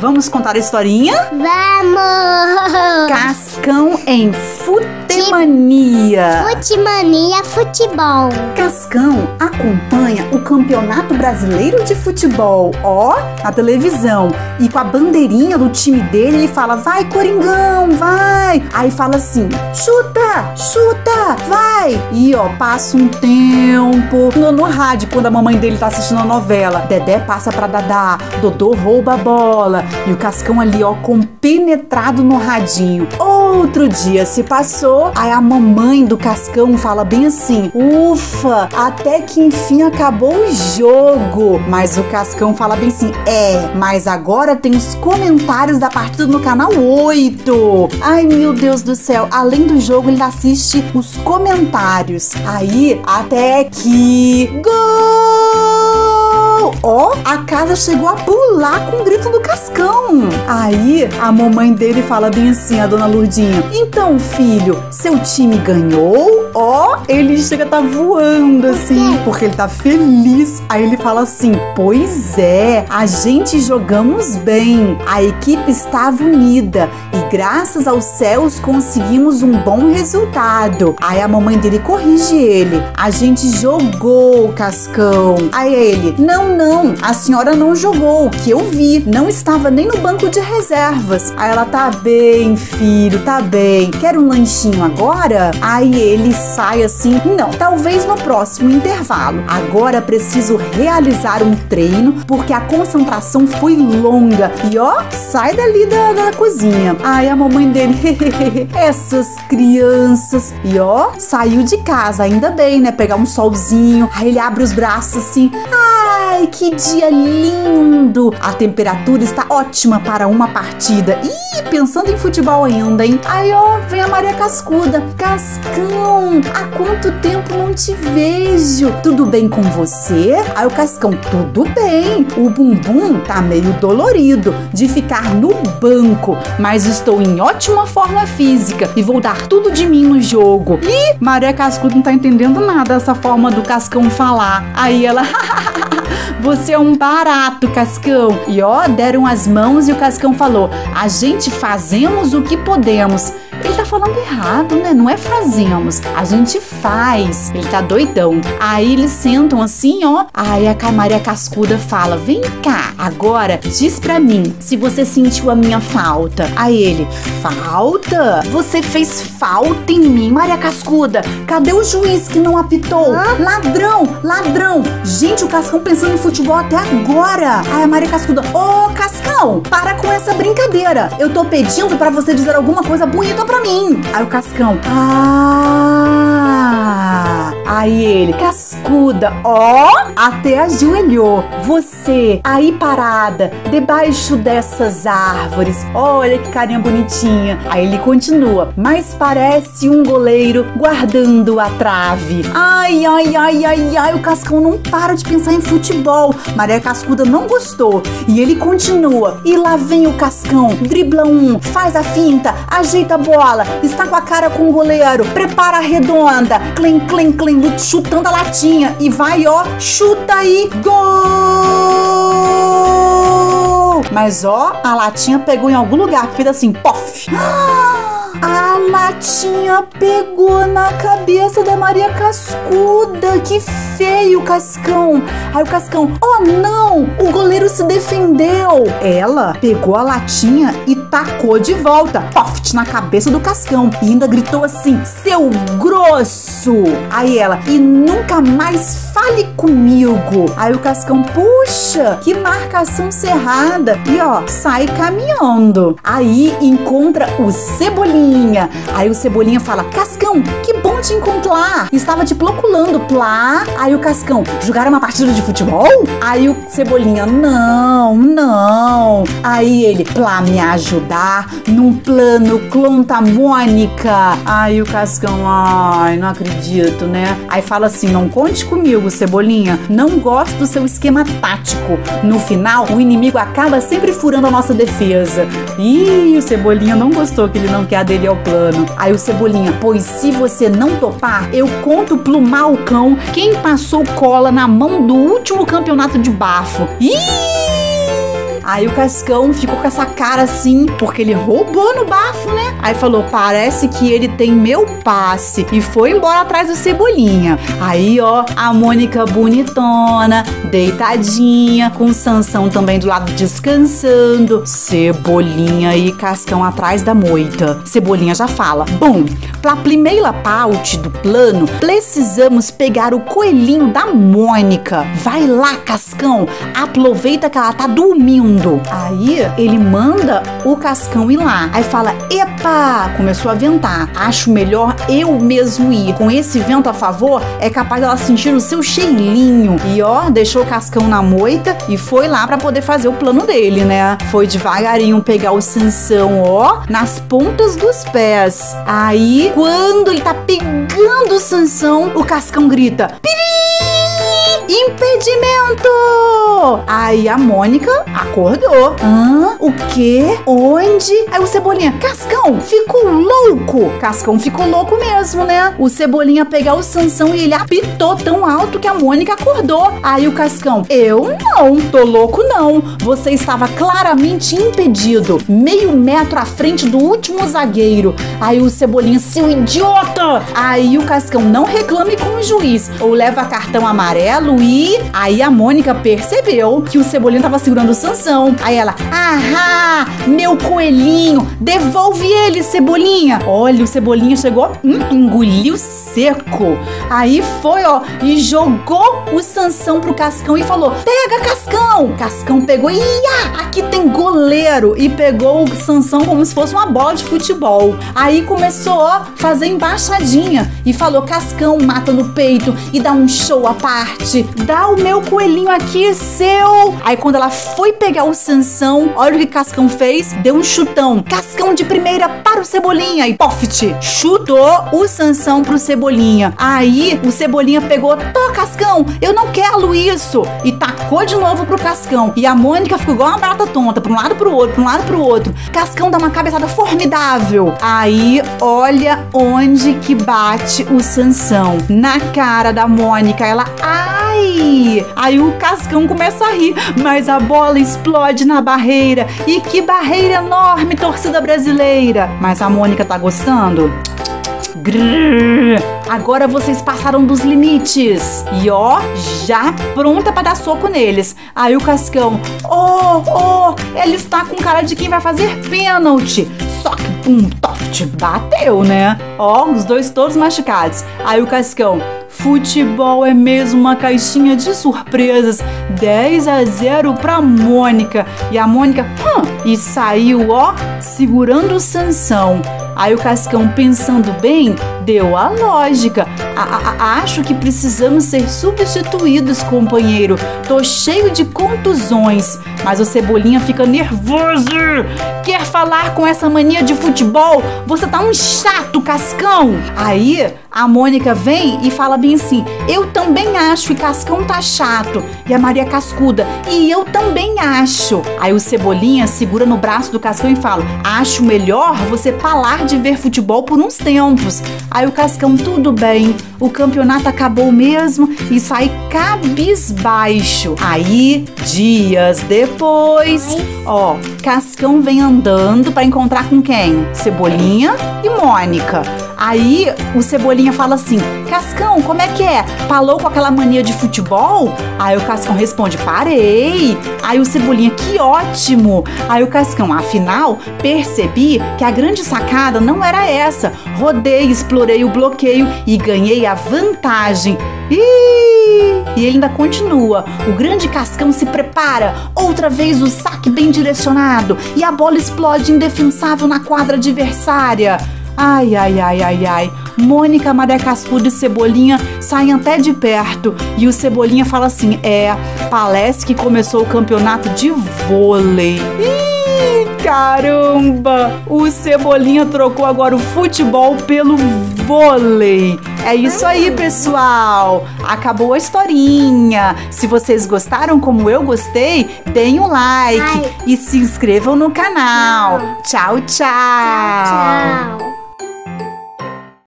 Vamos contar a historinha? Vamos! Cascão em Futemania. Futemania Futebol. Cascão acompanha o Campeonato Brasileiro de Futebol, ó, na televisão. E com a bandeirinha do time dele, ele fala: vai, Coringão, vai! Aí fala assim: chuta, chuta, vai! E ó, passa um tempo no, no rádio, quando a mamãe dele tá assistindo a novela. Dedé passa pra Dadá, Dodô rouba a bola. E o Cascão ali, ó, compenetrado no radinho. Outro dia se passou, aí a mamãe do Cascão fala bem assim: ufa, até que enfim acabou o jogo. Mas o Cascão fala bem assim: é, mas agora tem os comentários da partida no canal 8. Ai meu Deus do céu, além do jogo, ele assiste os comentários. Aí, até que. Gol! Ó, a casa chegou a pular com o grito do Cascão. Aí a mamãe dele fala bem assim, a dona Lurdinha: Então, filho, seu time ganhou? Ó, ele chega tá voando assim, porque ele tá feliz. Aí ele fala assim: Pois é, a gente jogamos bem, a equipe estava unida e graças aos céus conseguimos um bom resultado. Aí a mamãe dele corrige ele: A gente jogou, Cascão. Aí ele: Não, não, a senhora não jogou, que eu vi, não estava nem no banco de reservas. Aí ela tá bem, filho, tá bem. Quer um lanchinho agora? Aí ele sai assim: Não, talvez no próximo intervalo. Agora preciso realizar um treino porque a concentração foi longa. E ó, sai dali da, da cozinha. Aí a mamãe dele, essas crianças. E ó, saiu de casa, ainda bem, né? Pegar um solzinho. Aí ele abre os braços assim. Ai, que dia lindo! A temperatura está ótima para uma partida. Ih, pensando em futebol ainda, hein? Aí, ó, vem a Maria Cascuda. Cascão, há quanto tempo não te vejo? Tudo bem com você? Aí o Cascão, tudo bem. O bumbum tá meio dolorido de ficar no banco, mas estou em ótima forma física e vou dar tudo de mim no jogo. Ih, Maria Cascuda não tá entendendo nada essa forma do Cascão falar. Aí ela, Você é um barato, Cascão. E ó, deram as mãos e o Cascão falou: A gente fazemos o que podemos. Ele tá falando errado, né? Não é fazemos, a gente faz. Ele tá doidão. Aí eles sentam assim, ó. Aí a Maria Cascuda fala: Vem cá, agora diz pra mim se você sentiu a minha falta. Aí ele: Falta? Você fez falta em mim, Maria Cascuda? Cadê o juiz que não apitou? Ladrão, ladrão. Gente, o Cascão pensando em futebol até agora. Aí a Maria Cascuda: Ô Cascão, para com essa brincadeira. Eu tô pedindo pra você dizer alguma coisa bonita pra mim. Aí o Cascão: Ah. Aí ele, cascuda, ó, até ajoelhou. Você aí parada, debaixo dessas árvores. Olha que carinha bonitinha. Aí ele continua, mas parece um goleiro guardando a trave. Ai, ai, ai, ai, ai, o Cascão não para de pensar em futebol. Maria Cascuda não gostou. E ele continua. E lá vem o Cascão, dribla um, faz a finta, ajeita a bola, está com a cara com o goleiro, prepara a redonda, clem, clem, clem, chutando a latinha e vai, ó, chuta aí, gol! Mas ó, a latinha pegou em algum lugar, fez assim, pof! A latinha pegou na cabeça da Maria Cascuda. Que feio, Cascão. Aí o Cascão, oh não, o goleiro se defendeu. Ela pegou a latinha e tacou de volta, poft, na cabeça do Cascão. E ainda gritou assim, seu grosso. Aí ela, e nunca mais fale comigo. Aí o Cascão, puxa, que marcação cerrada. E ó, sai caminhando. Aí encontra o Cebolinha. Aí o Cebolinha fala: Cascão, que bom te encontrar. Estava te procurando, plá. Aí o Cascão: jogaram uma partida de futebol? Aí o Cebolinha: não, não. Aí ele: plá, me ajudar num plano clontamônica. Aí o Cascão: ai, não acredito, né? Aí fala assim: não conte comigo, Cebolinha. Não gosto do seu esquema tático. No final, o inimigo acaba sempre furando a nossa defesa. Ih, o Cebolinha não gostou que ele não quer aderir ao plano. Aí o Cebolinha, pois se você não topar, eu conto pro Malcão quem passou cola na mão do último campeonato de bafo. Ih! Aí o Cascão ficou com essa cara assim, porque ele roubou no bafo, né? Aí falou: parece que ele tem meu passe. E foi embora atrás do Cebolinha. Aí, ó, a Mônica bonitona, deitadinha, com Sansão também do lado descansando. Cebolinha e Cascão atrás da moita. Cebolinha já fala: Bom, pra primeira parte do plano, precisamos pegar o coelhinho da Mônica. Vai lá, Cascão, aproveita que ela tá dormindo. Aí ele manda o Cascão ir lá. Aí fala: Epa, começou a ventar. Acho melhor eu mesmo ir. Com esse vento a favor, é capaz dela sentir o seu cheirinho. E ó, deixou o Cascão na moita e foi lá para poder fazer o plano dele, né? Foi devagarinho pegar o Sansão, ó, nas pontas dos pés. Aí, quando ele tá pegando o Sansão, o Cascão grita: Piri! Impedimento! Aí a Mônica acordou. Hã? O quê? Onde? Aí o Cebolinha, Cascão, ficou louco. Cascão ficou louco mesmo, né? O Cebolinha pegar o Sansão e ele apitou tão alto que a Mônica acordou. Aí o Cascão, eu não, tô louco não. Você estava claramente impedido, meio metro à frente do último zagueiro. Aí o Cebolinha, seu idiota! Aí o Cascão, não reclame com o juiz, ou leva cartão amarelo e... Aí a Mônica percebeu que o Cebolinha tava segurando o Sansão. Aí ela, ahá, meu coelhinho, devolve ele, Cebolinha. Olha, o Cebolinha chegou, hum, engoliu seco. Aí foi, ó, e jogou o Sansão pro Cascão e falou: Pega, Cascão! Cascão pegou, ia, aqui tem goleiro. E pegou o Sansão como se fosse uma bola de futebol. Aí começou a fazer embaixadinha e falou: Cascão, mata no peito e dá um show à parte. Dá o meu coelhinho aqui, seu. Aí quando ela foi pegar o Sansão, olha o que Cascão fez: deu um chutão. Cascão de primeira para o Cebolinha e poft, chutou o Sansão pro Cebolinha. Aí o Cebolinha pegou, tô Cascão, eu não quero isso. E tacou de novo pro Cascão. E a Mônica ficou igual uma barata tonta, pra um lado pro outro, pra um lado pro outro. Cascão dá uma cabeçada formidável. Aí, olha onde que bate o Sansão. Na cara da Mônica, ela. Ai! Aí o Cascão começa a rir, mas a bola explode na barreira. E que barreira enorme, torcida brasileira! Mas a Mônica tá gostando? Grrr. Agora vocês passaram dos limites. E ó, já pronta para dar soco neles. Aí o Cascão, oh, oh, ele está com cara de quem vai fazer pênalti. Só que pum, toft, bateu, né? Ó, os dois todos machucados. Aí o Cascão, Futebol é mesmo uma caixinha de surpresas. 10 a 0 para Mônica. E a Mônica, hum, e saiu, ó, segurando o Sansão. Aí o Cascão, pensando bem, deu a lógica. A -a Acho que precisamos ser substituídos, companheiro. Tô cheio de contusões. Mas o Cebolinha fica nervoso. Quer falar com essa mania de futebol? Você tá um chato, Cascão. Aí a Mônica vem e fala bem assim: Eu também acho que Cascão tá chato. E a Maria Cascuda, e eu também acho. Aí o Cebolinha segura no braço do Cascão e fala: Acho melhor você parar de ver futebol por uns tempos. Aí o Cascão, tudo bem, o campeonato acabou mesmo e sai cabisbaixo. Aí, dias depois, ó, Cascão vem andando para encontrar com quem? Cebolinha e Mônica. Aí o Cebolinha fala assim: Cascão, como é que é? Falou com aquela mania de futebol? Aí o Cascão responde: Parei. Aí o Cebolinha: Que ótimo. Aí o Cascão: Afinal, percebi que a grande sacada não era essa. Rodei, explorei o bloqueio e ganhei a vantagem. Ih! E ele ainda continua. O grande Cascão se prepara. Outra vez o saque bem direcionado. E a bola explode indefensável na quadra adversária. Ai, ai, ai, ai, ai. Mônica, Maria Cascuda e Cebolinha saem até de perto. E o Cebolinha fala assim: É, parece que começou o campeonato de vôlei. Ih, caramba! O Cebolinha trocou agora o futebol pelo vôlei. É isso aí, pessoal. Acabou a historinha. Se vocês gostaram como eu gostei, deem um like Ai. e se inscrevam no canal. Tchau, tchau. Tchau.